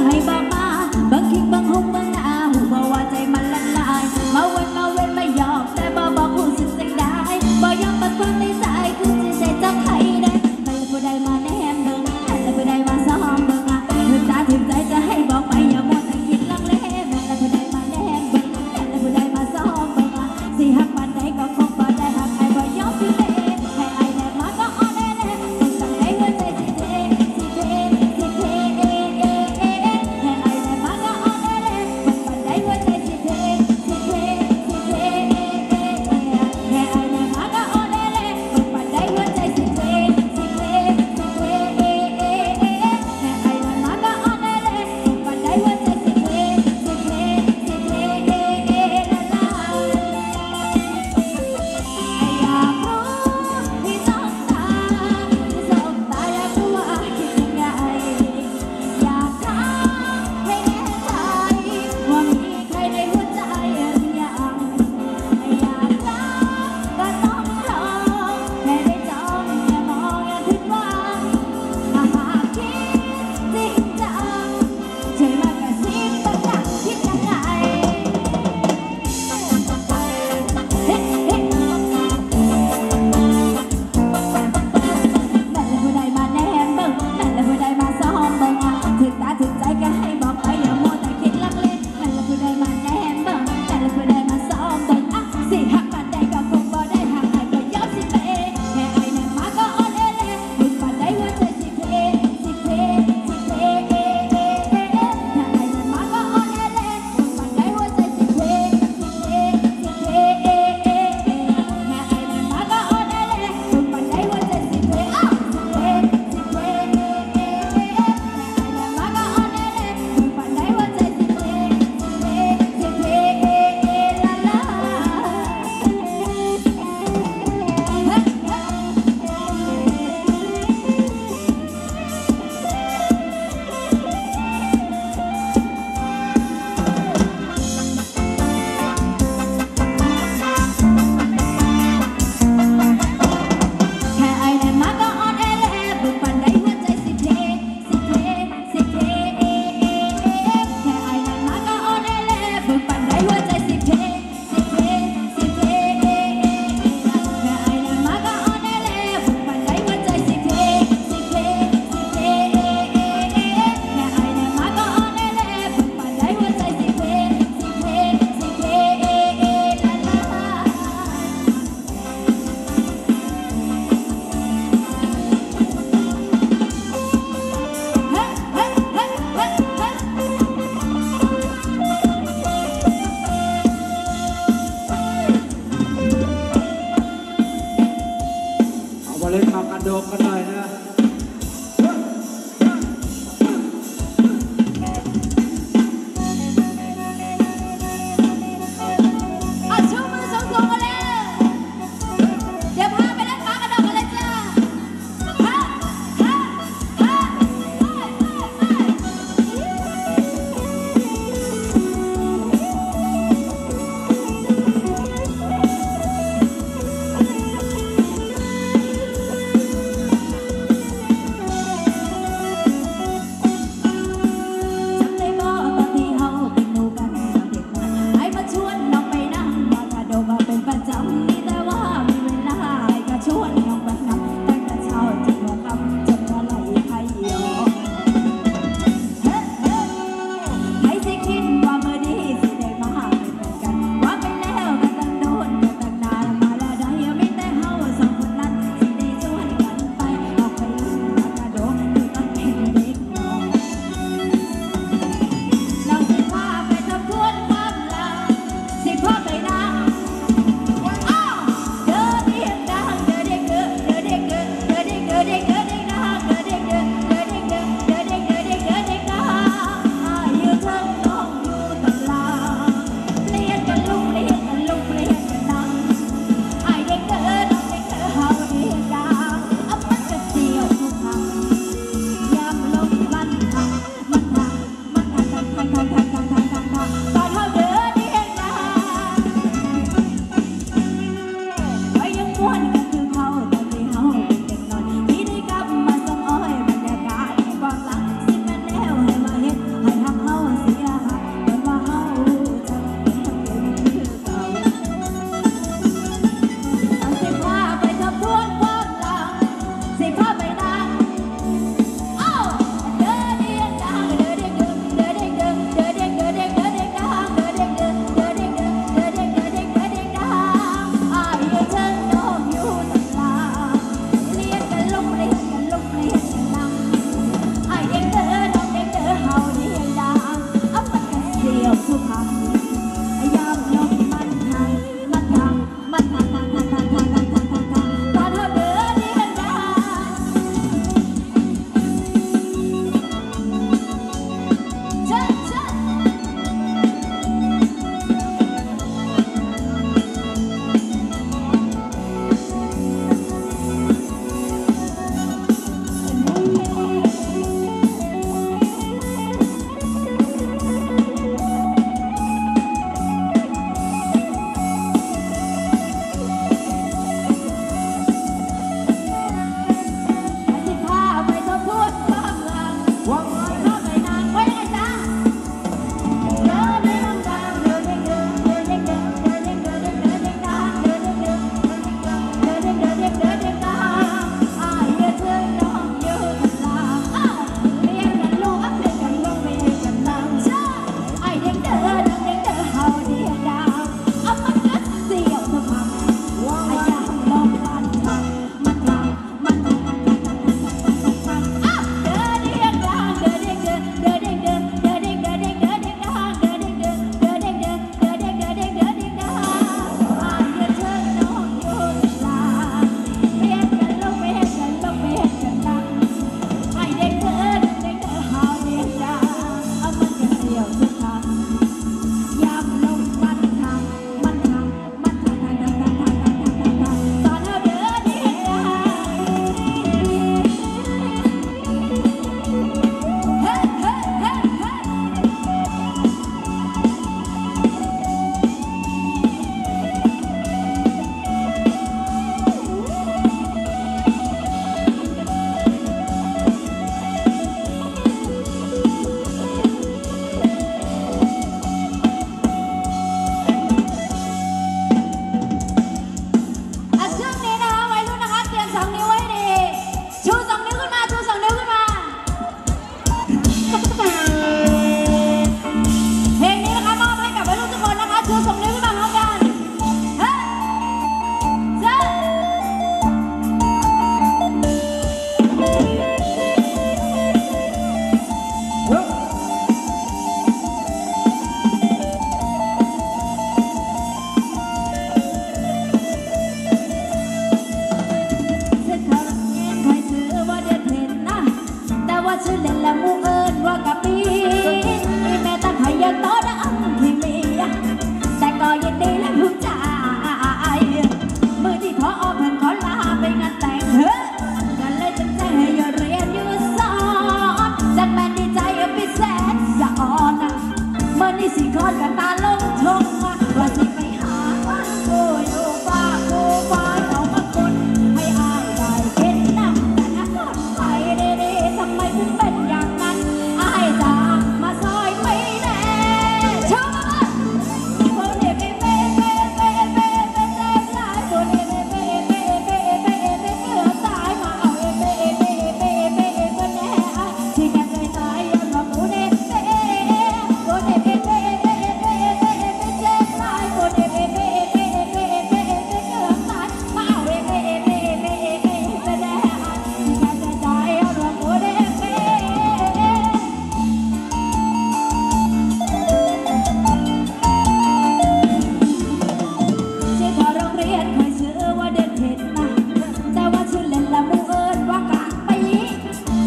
害怕。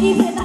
Even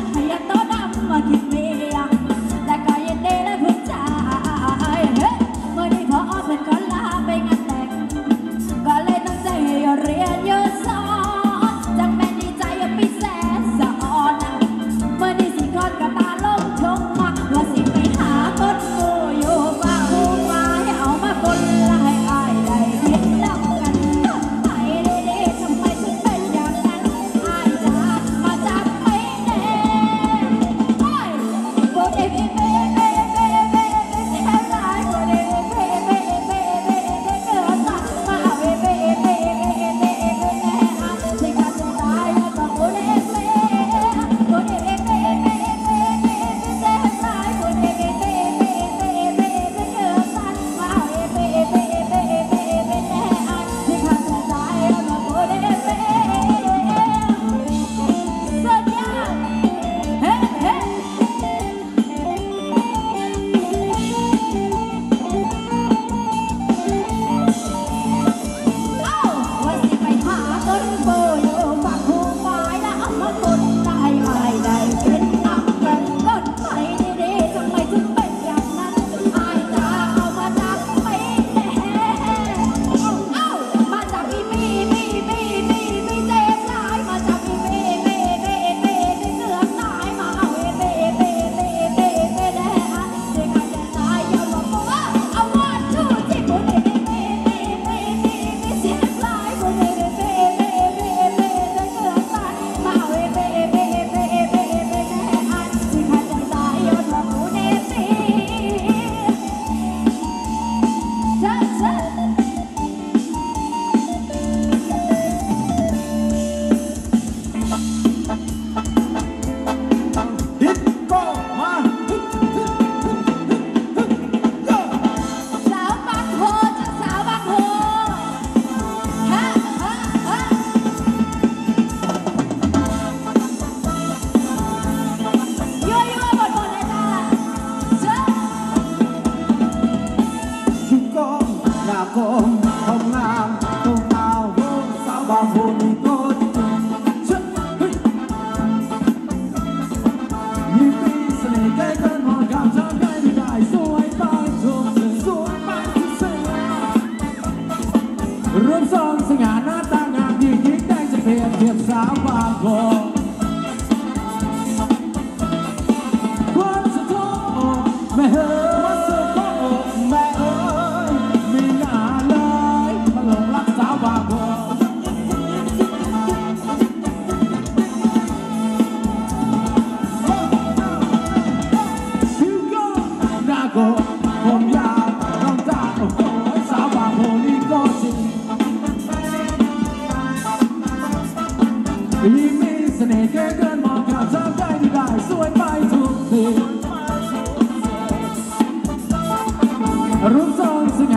Rosal Sunya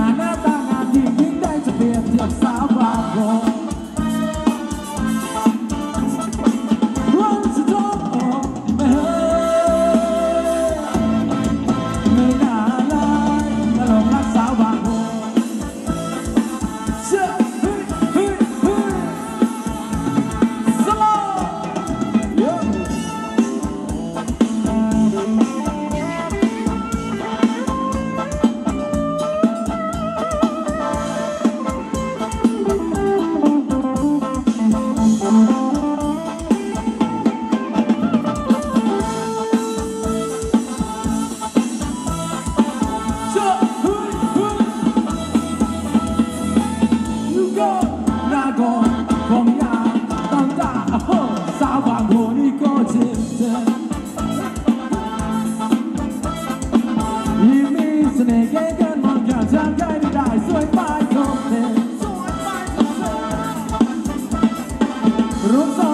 Rufa.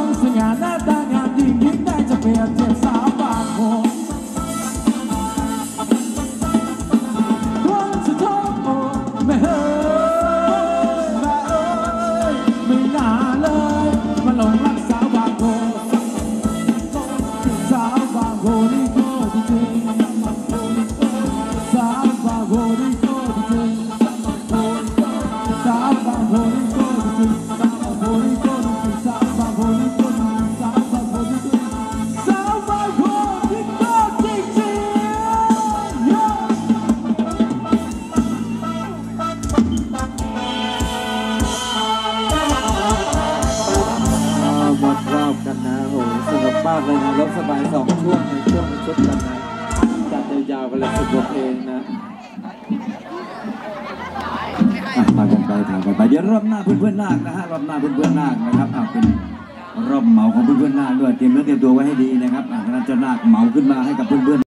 เพื่อนหนาคด้วยเตรียมเนื้อเตรียมตัวไว้ให้ดีนะครับอะจะหนักเหมาขึ้นมาให้กับเพื่อนๆ